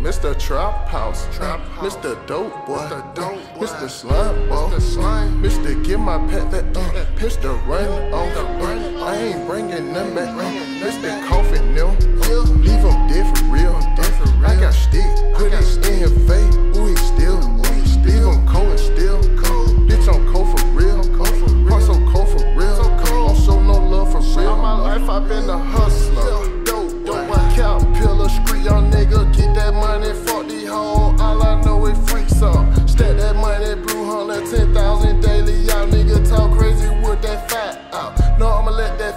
Mr. Trap House, Trap House. Mr. Dope Boy, Mr. Dope Boy. Mr. Slime Ball, Mr. Slime. Mr. Get my pet that uh, pistol run off.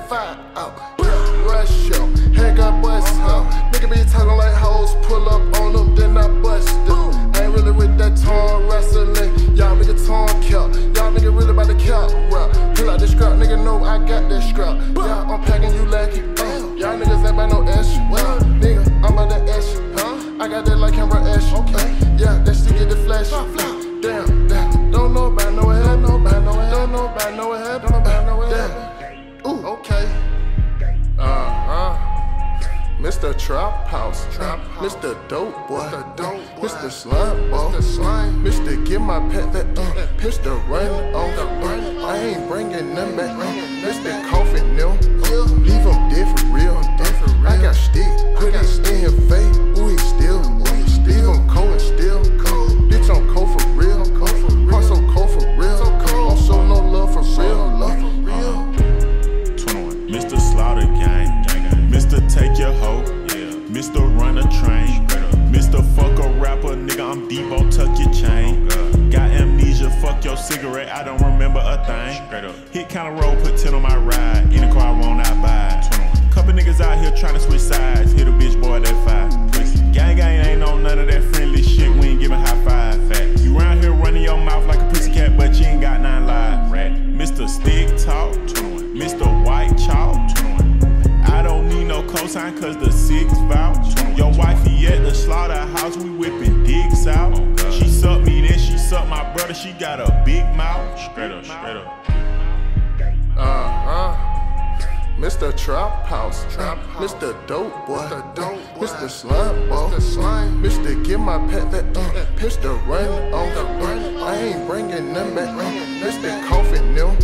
I'ma let that fat out. Yeah, Rush up, heck up, bust up. Nigga be talking like hoes, pull up on them, then I bust them. I ain't really with that torn wrestling. Y'all nigga torn kill. Y'all nigga really about to count rap. Pull out the scrap, nigga know I got that scrap. Yeah, I'm packing you lucky. Uh, y'all niggas ain't by no ash. Uh, well, nigga, I'm about to ash. Huh? I got that like camera ash. Uh, okay. Yeah, that stick get the flash. Damn, damn. Don't know about no head. Don't know about no head. Don't know about no head. Don't know about no head. Mr. Trap House, Trap House. Mr. Dope Boy, Mr. Dope Boy. Mr. Slime Ball, Mr. Slime. Mr. Get my pet that uh, pistol run off. Uh. I ain't bringing none back. Mr. Coffin them, Run a Train. Mr. Fuck a rapper, nigga. I'm Debo, tuck your chain. Got amnesia, fuck your cigarette. I don't remember a thing. Hit kinda roll, put 10 on my ride. In the car, I won't I buy. Couple niggas out here tryna switch sides. Hit a bitch boy that five. Gang gang ain't on none of that friendly shit. We ain't giving high five. You round here running your mouth like a pussycat, but you ain't got nine lives. Mr. Stick Talk. Mr. White Chalk. I don't need no cosign cause the six vouch. She got a big mouth. Straight up, straight up. Uh huh. Mr. Trap House, Trap House. Mr. Dope Boy, Mr. Dope Boy. Mr. Slime Ball, Mr. Slime. Mr. Get my pet that uh, That pistol run off. the run Uh, I ain't bringing them back. Uh, Mr. back. Coffin them,